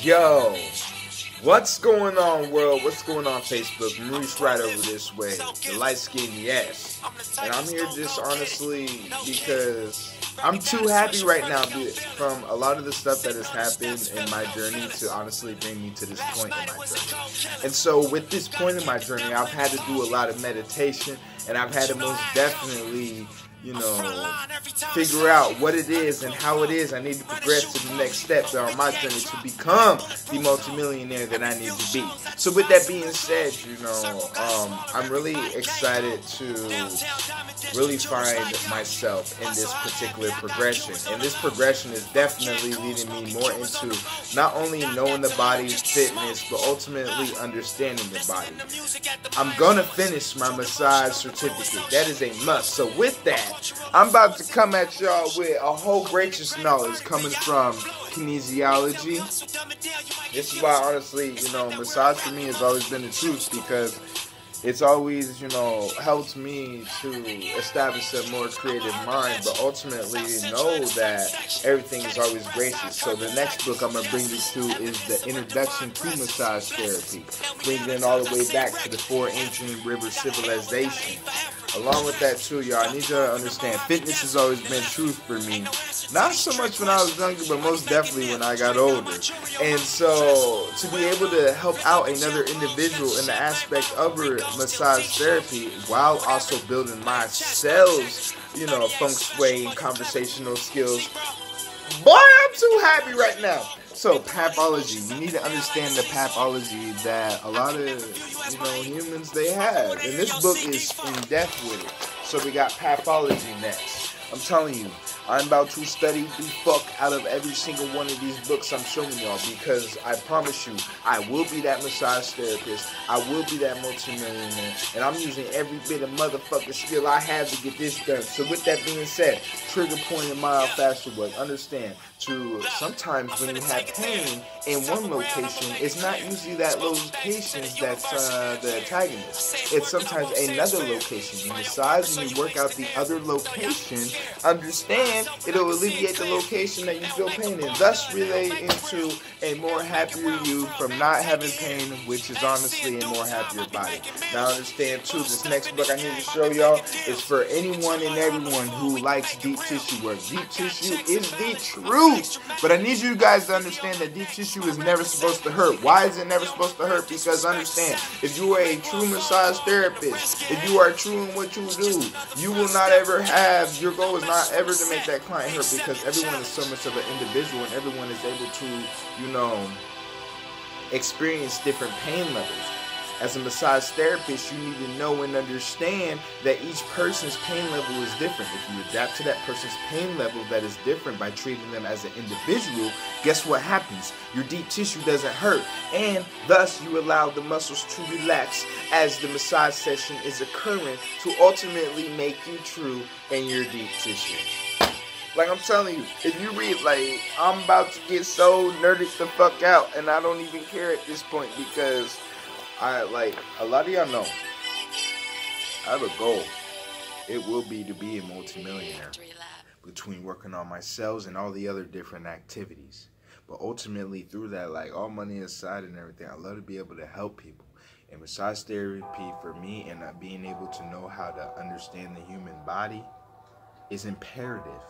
Yo, what's going on, world? What's going on, Facebook? Maurice Wright over this way. The light skin, yes. And I'm here just honestly because I'm too happy right now from a lot of the stuff that has happened in my journey to honestly bring me to this point in my journey. And so, with this point in my journey, I've had to do a lot of meditation and I've had to most definitely you know, figure out what it is and how it is. I need to progress to the next steps on my journey to become the multimillionaire that I need to be. So with that being said, you know, um, I'm really excited to really find myself in this particular progression. And this progression is definitely leading me more into not only knowing the body's fitness, but ultimately understanding the body. I'm gonna finish my massage certificate. That is a must. So with that, I'm about to come at y'all with a whole gracious knowledge coming from kinesiology. This is why, honestly, you know, massage for me has always been the truth because it's always, you know, helped me to establish a more creative mind, but ultimately know that everything is always gracious. So the next book I'm gonna bring you to is the Introduction to Massage Therapy, bringing it all the way back to the four ancient river civilization. Along with that too, y'all, I need y'all to understand fitness has always been truth for me. Not so much when I was younger, but most definitely when I got older. And so to be able to help out another individual in the aspect of her massage therapy while also building myself, you know, feng shui and conversational skills. Boy, I'm too happy right now. So pathology, you need to understand the pathology that a lot of you know humans they have, and this book is in depth with it. So we got pathology next. I'm telling you, I'm about to study the fuck out of every single one of these books I'm showing y'all because I promise you, I will be that massage therapist. I will be that multimillionaire. And I'm using every bit of motherfucking skill I have to get this done. So with that being said, trigger point a mile faster work. Understand, to sometimes when you have pain in one location, it's not usually that location that's uh, the antagonist. It's sometimes another location. You massage and you work out the other location. Understand it'll alleviate the location that you feel pain in, thus relating to a more happier you from not having pain, which is honestly a more happier body. Now understand too, this next book I need to show y'all is for anyone and everyone who likes deep tissue work. Deep tissue is the truth. But I need you guys to understand that deep tissue is never supposed to hurt. Why is it never supposed to hurt? Because understand, if you are a true massage therapist, if you are true in what you do, you will not ever have, your goal is not ever to make make that client hurt because everyone is so much of an individual and everyone is able to, you know, experience different pain levels. As a massage therapist, you need to know and understand that each person's pain level is different. If you adapt to that person's pain level that is different by treating them as an individual, guess what happens? Your deep tissue doesn't hurt, and thus you allow the muscles to relax as the massage session is occurring to ultimately make you true in your deep tissue. Like I'm telling you, if you read, like I'm about to get so nerded the fuck out, and I don't even care at this point because I like a lot of y'all know I have a goal. It will be to be a multimillionaire between working on myself and all the other different activities. But ultimately, through that, like all money aside and everything, I love to be able to help people. And massage therapy for me and being able to know how to understand the human body is imperative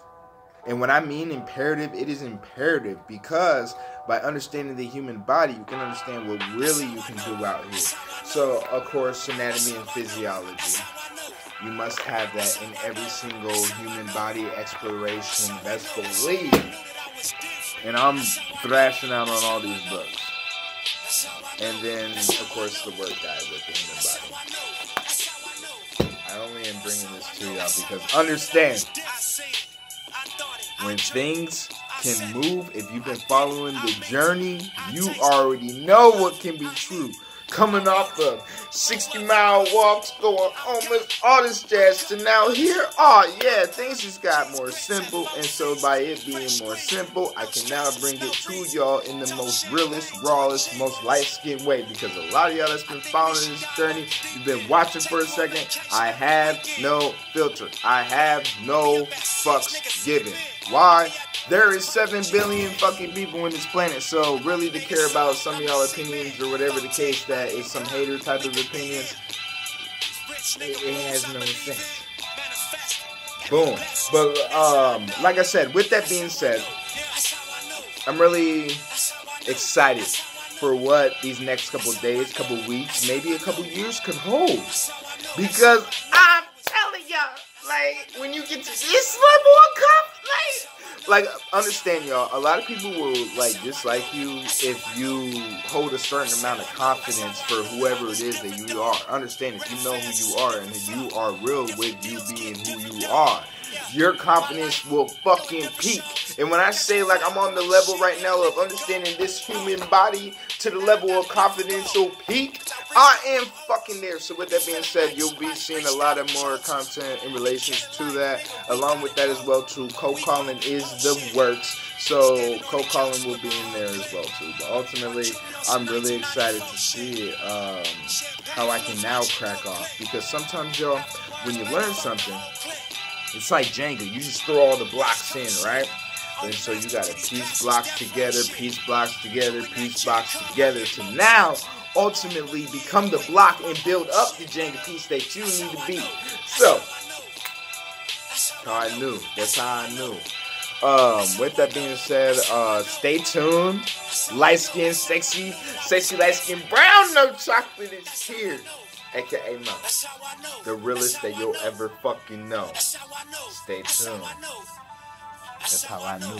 and when I mean imperative, it is imperative because by understanding the human body, you can understand what really you can do out here. So, of course, anatomy and physiology. You must have that in every single human body exploration that's the lead. And I'm thrashing out on all these books. And then, of course, the work guide with the human body. I only am bringing this to y'all because understand when things can move, if you've been following the journey, you already know what can be true. Coming off of 60 mile walks, going almost all this jazz to now here, oh yeah, things just got more simple. And so by it being more simple, I can now bring it to y'all in the most realest, rawest, most light skinned way. Because a lot of y'all that's been following this journey, you've been watching for a second. I have no filter. I have no fucks given. Why? There is 7 billion fucking people in this planet, so really to care about some of y'all opinions or whatever the case that is some hater type of opinions, it, it has no sense. Boom. But um, like I said, with that being said, I'm really excited for what these next couple days, couple weeks, maybe a couple years could hold. Because I'm telling y'all, like when you get to this level of confidence, like understand y'all a lot of people will like dislike you if you hold a certain amount of confidence for whoever it is that you are. Understand if you know who you are and you are real with you being who you are your confidence will fucking peak. And when I say like I'm on the level right now of understanding this human body to the level of confidential peak, I am fucking there. So with that being said, you'll be seeing a lot of more content in relation to that. Along with that as well too, cold calling is the works. So cold calling will be in there as well too. But ultimately, I'm really excited to see um, how I can now crack off because sometimes y'all, when you learn something, it's like Jenga. You just throw all the blocks in, right? And so you got to piece blocks together, piece blocks together, piece blocks together to now ultimately become the block and build up the Jenga piece that you need to be. So, I knew. That's how I knew. Um, with that being said, uh, stay tuned. Light skin, sexy, sexy light skin brown, no chocolate is here aka Mo, the realest that you'll ever fucking know. Stay tuned. That's how I knew.